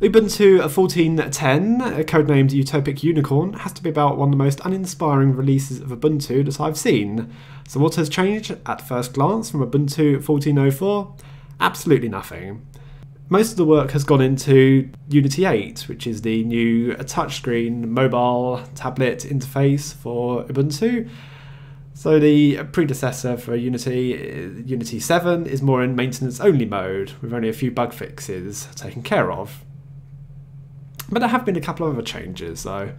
Ubuntu 14.10, codenamed Utopic Unicorn, has to be about one of the most uninspiring releases of Ubuntu that I've seen. So what has changed at first glance from Ubuntu 14.04? Absolutely nothing. Most of the work has gone into Unity 8, which is the new touchscreen mobile tablet interface for Ubuntu. So the predecessor for Unity, Unity 7, is more in maintenance only mode, with only a few bug fixes taken care of. But there have been a couple of other changes, so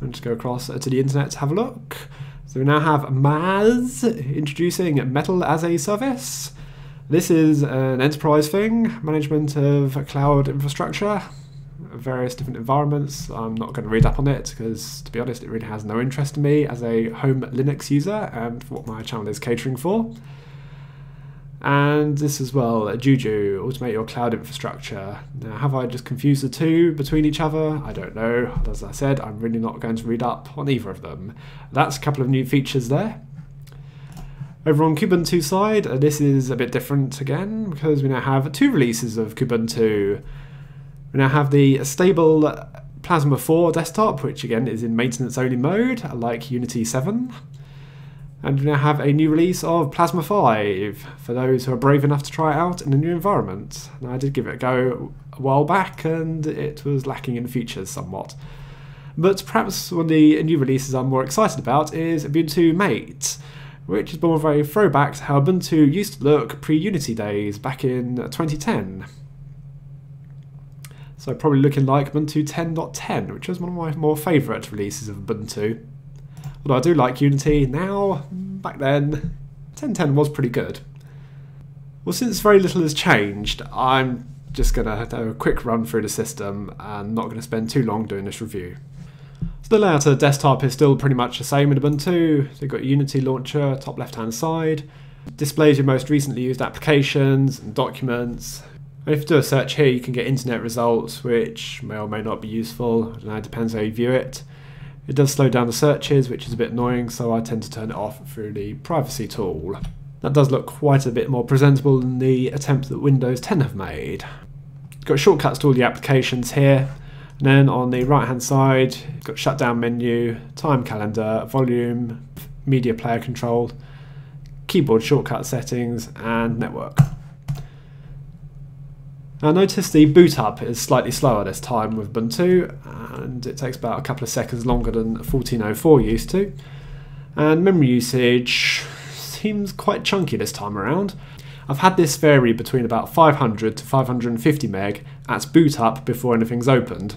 I'm just go across uh, to the internet to have a look. So we now have MAAS introducing Metal as a service. This is an enterprise thing, management of cloud infrastructure, various different environments. I'm not going to read up on it because, to be honest, it really has no interest to me as a home Linux user and for what my channel is catering for. And this as well, Juju, automate your cloud infrastructure. Now, have I just confused the two between each other? I don't know. As I said, I'm really not going to read up on either of them. That's a couple of new features there. Over on Kubuntu side, uh, this is a bit different again because we now have two releases of Kubuntu. We now have the stable Plasma 4 desktop, which again is in maintenance only mode, like Unity 7. And we now have a new release of Plasma 5 for those who are brave enough to try it out in a new environment. Now, I did give it a go a while back and it was lacking in features somewhat. But perhaps one of the new releases I'm more excited about is Ubuntu Mate, which is more of a throwback to how Ubuntu used to look pre Unity days back in 2010. So, probably looking like Ubuntu 10.10, which was one of my more favourite releases of Ubuntu. Although I do like Unity now, back then, 1010 was pretty good. Well, since very little has changed, I'm just going to do a quick run through the system and not going to spend too long doing this review. So the layout of the desktop is still pretty much the same in Ubuntu. You've got Unity launcher, top left hand side. Displays your most recently used applications and documents. And if you do a search here, you can get internet results, which may or may not be useful. Know, it depends how you view it. It does slow down the searches, which is a bit annoying, so I tend to turn it off through the privacy tool. That does look quite a bit more presentable than the attempt that Windows 10 have made. Got shortcuts to all the applications here. And then on the right hand side, got shutdown menu, time calendar, volume, media player control, keyboard shortcut settings, and network. Now notice the boot up is slightly slower this time with Ubuntu, and it takes about a couple of seconds longer than 1404 used to. And memory usage seems quite chunky this time around. I've had this vary between about 500 to 550 meg at boot up before anything's opened.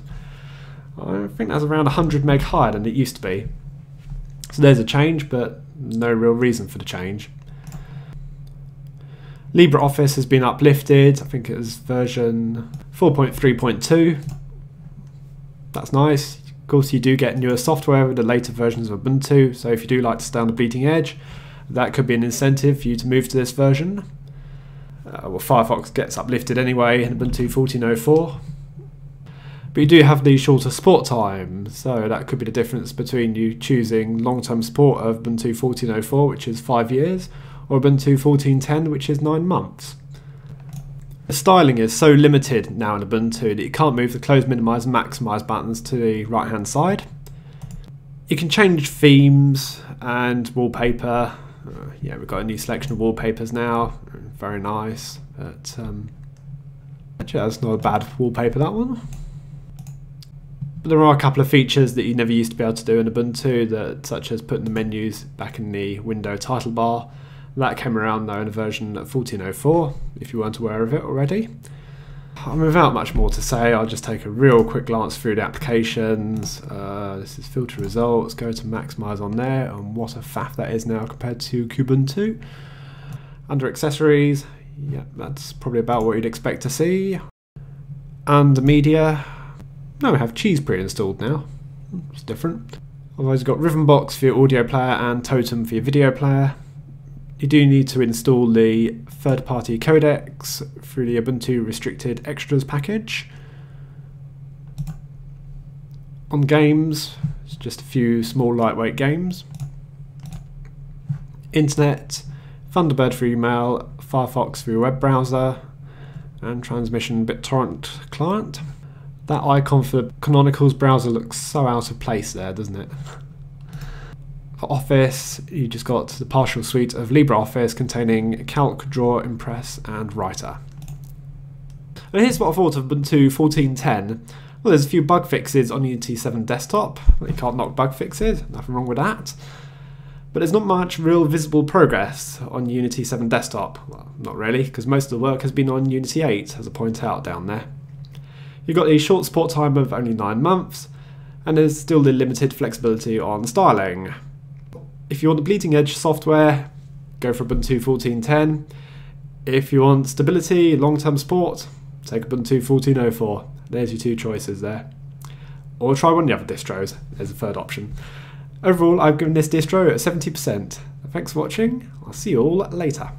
I think that's around 100 meg higher than it used to be. So there's a change, but no real reason for the change. LibreOffice has been uplifted. I think it was version 4.3.2. That's nice. Of course, you do get newer software with the later versions of Ubuntu, so if you do like to stay on the bleeding edge, that could be an incentive for you to move to this version. Uh, well, Firefox gets uplifted anyway in Ubuntu 14.04. But you do have the shorter support time, so that could be the difference between you choosing long-term support of Ubuntu 14.04, which is five years, or Ubuntu 14.10, which is 9 months. The styling is so limited now in Ubuntu that you can't move the close, minimize, and maximize buttons to the right hand side. You can change themes and wallpaper. Uh, yeah, we've got a new selection of wallpapers now. Very nice. But um, actually, that's not a bad wallpaper, that one. But there are a couple of features that you never used to be able to do in Ubuntu, that, such as putting the menus back in the window title bar that came around though in a version 1404, if you weren't aware of it already. And without much more to say, I'll just take a real quick glance through the applications. Uh, this is filter results, go to maximize on there, and what a faff that is now compared to Kubuntu. Under accessories, yeah, that's probably about what you'd expect to see. And media, no, we have Cheese pre-installed now. It's different. Otherwise, you've got Rhythmbox for your audio player and Totem for your video player you do need to install the third-party codecs through the Ubuntu Restricted Extras package. On games, it's just a few small lightweight games. Internet, Thunderbird for email, Firefox for your web browser, and Transmission BitTorrent client. That icon for Canonical's browser looks so out of place there, doesn't it? Office, you just got the partial suite of LibreOffice containing Calc, Draw, Impress, and Writer. And here's what I thought of Ubuntu 14.10. Well, there's a few bug fixes on Unity 7 desktop. You can't knock bug fixes, nothing wrong with that. But there's not much real visible progress on Unity 7 desktop. Well, not really, because most of the work has been on Unity 8, as I point out down there. You've got a short support time of only 9 months, and there's still the limited flexibility on styling. If you want the bleeding edge software, go for Ubuntu 14.10. If you want stability, long-term support, take Ubuntu 14.04. There's your two choices there. Or try one of the other distros, there's a third option. Overall, I've given this distro a 70%. Thanks for watching, I'll see you all later.